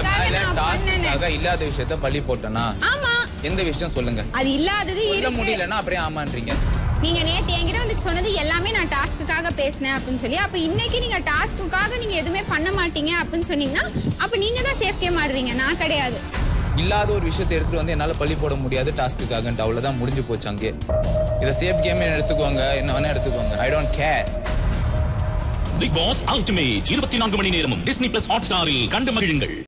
டாஸ்க்காக இல்லாத விஷயத்த பழி போட்டனா? ஆமா. எந்த விஷயம் சொல்லுங்க? அது இல்லாதது சொல்ல முடியலன்னா அப்புறம் ஆமான்றீங்க? நீங்க நேத்து என்கிட்ட வந்து சொன்னது எல்லாமே நான் டாஸ்க்குக்காக பேசினேன் அப்படின்னு சொல்லி. அப்ப இன்னைக்கு நீங்க டாஸ்க்குக்காக நீங்க எதுவுமே பண்ண மாட்டீங்க அப்படின்னு சொன்னீங்கன்னா அப்ப நீங்க தான் சேஃப் கேம் ஆடுறீங்க. நான் கிடையாது. இல்லாத ஒரு விஷயத்தை எடுத்துட்டு வந்து என்னால பள்ளி போட முடியாது டாஸ்க்குக்காகன்ட்டு அவ்வளவுதான் முடிஞ்சு போச்சு அங்கே. இதை சேஃப் கேம் எடுத்துக்கோங்க. என்ன வேணா எடுத்துக்கோங்க. I don't care Bigg Boss ultimate இருபத்தி நான்கு மணி நேரமும் டிஸ்னி பிளஸ் ஹாட் ஸ்டாரில் கண்டு மகிழுங்கள்.